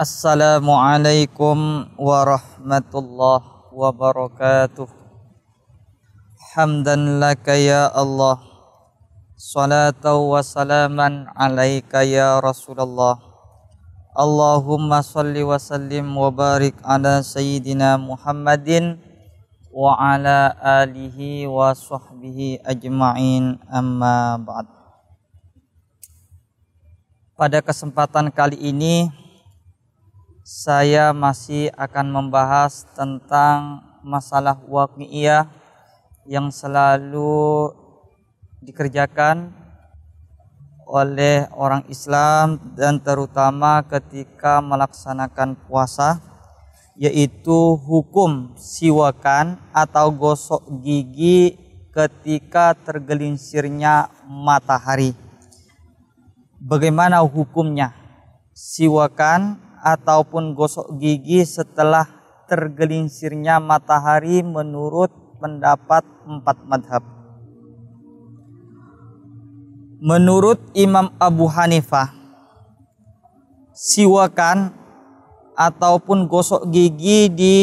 Assalamualaikum warahmatullahi wabarakatuh. Hamdan laka ya Allah. Salatu wa salaman alaika ya Rasulullah. Allahumma salli wa sallim wa barik ala sayyidina Muhammadin wa ala alihi wa sahbihi ajma'in amma ba'd. Pada kesempatan kali ini saya masih akan membahas tentang masalah waqi'iyah yang selalu dikerjakan oleh orang Islam dan terutama ketika melaksanakan puasa yaitu hukum siwakan atau gosok gigi ketika tergelincirnya matahari. Bagaimana hukumnya? Siwakan ataupun gosok gigi setelah tergelincirnya matahari menurut pendapat empat madhab. Menurut Imam Abu Hanifah, siwakan ataupun gosok gigi di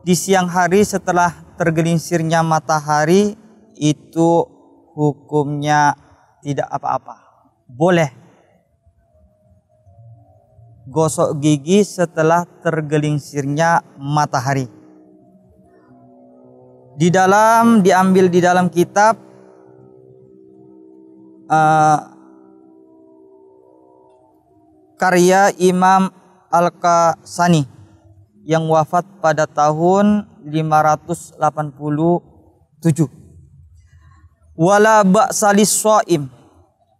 di siang hari setelah tergelincirnya matahari itu hukumnya tidak apa-apa. Boleh gosok gigi setelah tergelincirnya matahari. Di dalam diambil di dalam kitab uh, karya Imam Al-Kasani yang wafat pada tahun 587. Wala ba'salis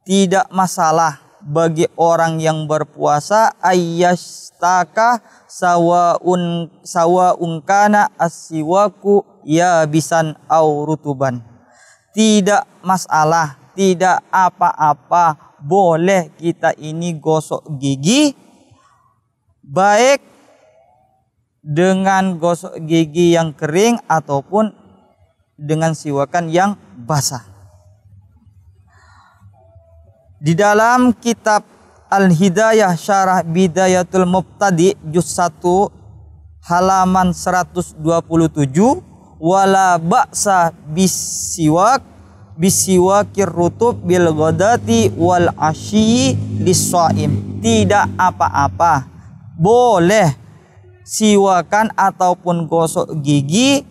tidak masalah bagi orang yang berpuasa ayyastaka sawaun sawaun kana asiwaku ya bisan au rutuban. Tidak masalah, tidak apa-apa, boleh kita ini gosok gigi baik dengan gosok gigi yang kering ataupun dengan siwakan yang basah. Di dalam kitab Al-Hidayah Syarah Bidayatul Mubtadi juz 1 halaman 127 wala ba'sa bisiwak bisiwakir rutub bil ghadati wal asyi lisaim. Tidak apa-apa. Boleh siwakan ataupun gosok gigi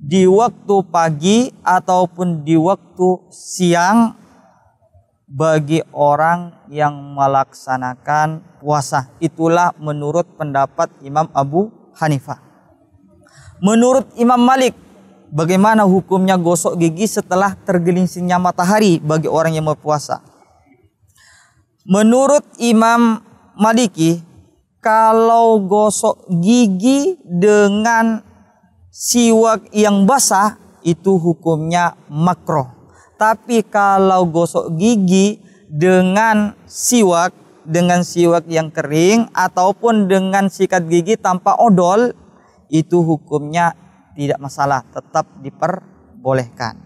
di waktu pagi ataupun di waktu siang bagi orang yang melaksanakan puasa. Itulah menurut pendapat Imam Abu Hanifah. Menurut Imam Malik, bagaimana hukumnya gosok gigi setelah tergelincirnya matahari bagi orang yang berpuasa? Menurut Imam Maliki, kalau gosok gigi dengan siwak yang basah itu hukumnya makroh tapi kalau gosok gigi dengan siwak, dengan siwak yang kering ataupun dengan sikat gigi tanpa odol, itu hukumnya tidak masalah, tetap diperbolehkan.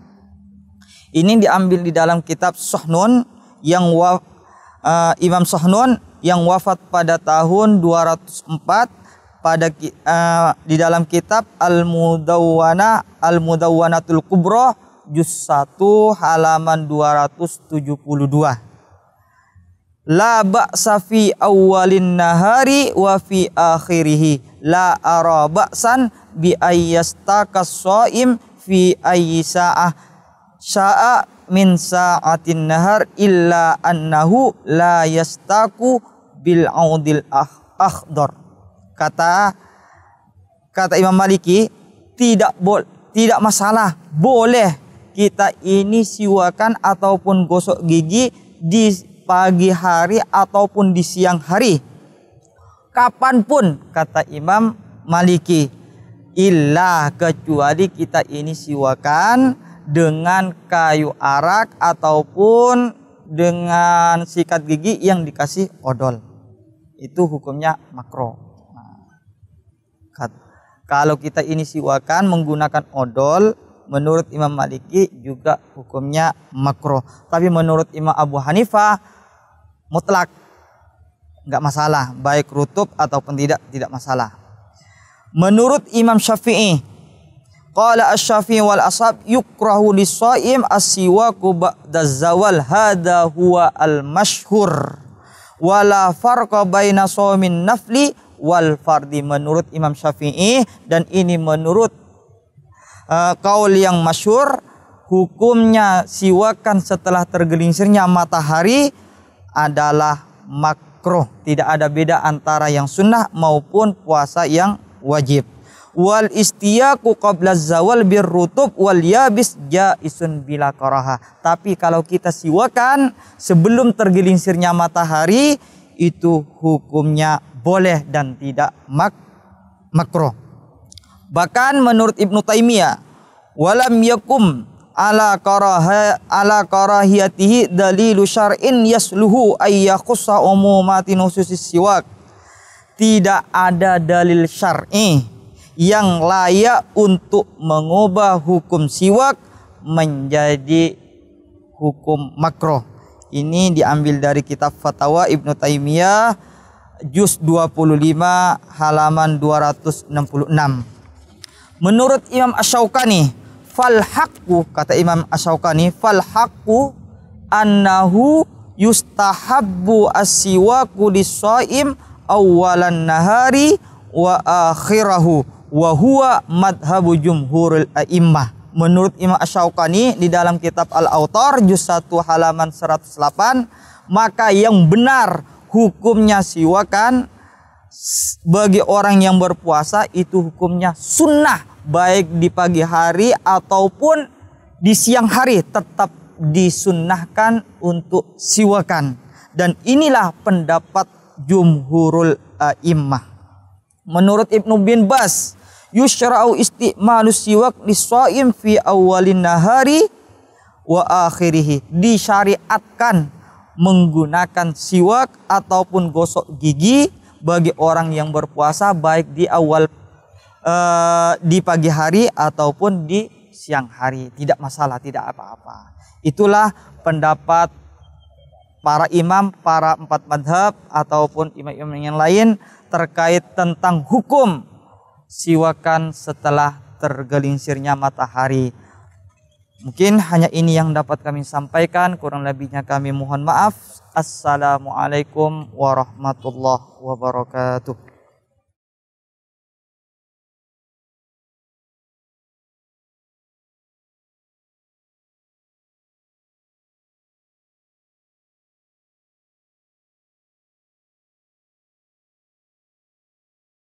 Ini diambil di dalam kitab Sohnun yang waf, uh, Imam Sohnun yang wafat pada tahun 204 pada uh, di dalam kitab Al-Mudawwana Al-Mudawwanatul Kubra juz 1 halaman 272. La ba'sa fi awalin nahari wa fi akhirih. La ara ba'san bi ayyastaka shaim fi ayyi sa'ah sya'a min sa'atin nahar illa annahu la yastaku bil audil akhdar. Kata kata Imam Maliki tidak bol tidak masalah boleh kita ini siwakan ataupun gosok gigi di pagi hari ataupun di siang hari. Kapan pun kata Imam Maliki. Illa kecuali kita ini siwakan dengan kayu arak ataupun dengan sikat gigi yang dikasih odol. Itu hukumnya makro. Nah, kalau kita ini siwakan menggunakan odol menurut Imam Maliki juga hukumnya makruh. Tapi menurut Imam Abu Hanifah mutlak nggak masalah, baik rutub ataupun tidak tidak masalah. Menurut Imam Syafi'i, qala asy-Syafi'i wal ashab yukrahu lis-shaim as-siwaku ba'da zawal hada huwa al-masyhur. Wala farqa baina shaumin nafli wal fardi menurut Imam Syafi'i dan ini menurut uh, kaul yang masyhur hukumnya siwakan setelah tergelincirnya matahari adalah makruh. Tidak ada beda antara yang sunnah maupun puasa yang wajib. Wal istiyaku qabla zawal bir rutub wal yabis jaisun bila karaha. Tapi kalau kita siwakan sebelum tergelincirnya matahari itu hukumnya boleh dan tidak mak makruh. Bahkan menurut Ibnu Taimiyah, walam yakum ala karaha ala karahiyatihi dalilu syar'in yasluhu ay yakhussa umumati nususis siwak. Tidak ada dalil syar'i yang layak untuk mengubah hukum siwak menjadi hukum makruh. Ini diambil dari kitab Fatwa Ibnu Taimiyah juz 25 halaman 266. Menurut Imam Asy-Syaukani, fal haqqu kata Imam Asy-Syaukani, fal haqqu annahu yustahabbu as-siwaku lis-shaim awwalan nahari wa akhirahu wa huwa madhabu jumhurul a'immah. Menurut Imam Asy-Syaukani di dalam kitab Al-Autar juz 1 halaman 108 maka yang benar hukumnya siwakan bagi orang yang berpuasa itu hukumnya sunnah baik di pagi hari ataupun di siang hari tetap disunnahkan untuk siwakan dan inilah pendapat jumhurul a'immah menurut Ibnu bin Bas yushra'u isti'malus siwak lis-shaim fi awalin nahari wa akhirih. Disyariatkan menggunakan siwak ataupun gosok gigi bagi orang yang berpuasa baik di awal uh, di pagi hari ataupun di siang hari. Tidak masalah, tidak apa-apa. Itulah pendapat para imam, para empat madhab ataupun imam-imam yang lain terkait tentang hukum siwakan setelah tergelincirnya matahari. Mungkin hanya ini yang dapat kami sampaikan, kurang lebihnya kami mohon maaf. Assalamualaikum warahmatullahi wabarakatuh.